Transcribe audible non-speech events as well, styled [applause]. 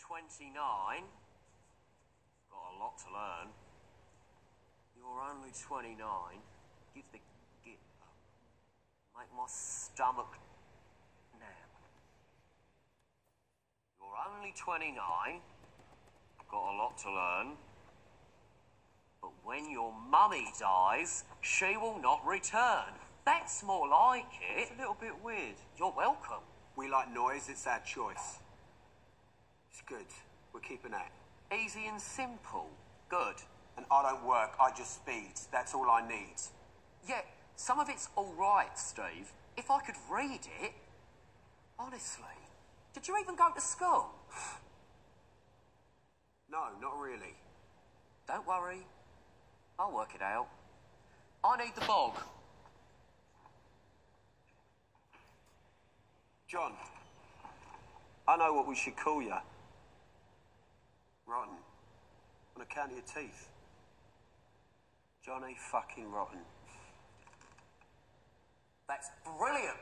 29. Got a lot to learn. You're only 29. Give the. Up. Make my stomach nap. You're only 29. Got a lot to learn. But when your mummy dies, she will not return. That's more like it. It's a little bit weird. You're welcome. We like noise, it's our choice. Good. We're keeping that. Easy and simple. Good. And I don't work, I just speed. That's all I need. Yeah, some of it's all right, Steve. If I could read it. Honestly. Did you even go to school? [sighs] No, not really. Don't worry. I'll work it out. I need the bog. John, I know what we should call you. Rotten. On account of your teeth. Johnny fucking Rotten. That's brilliant.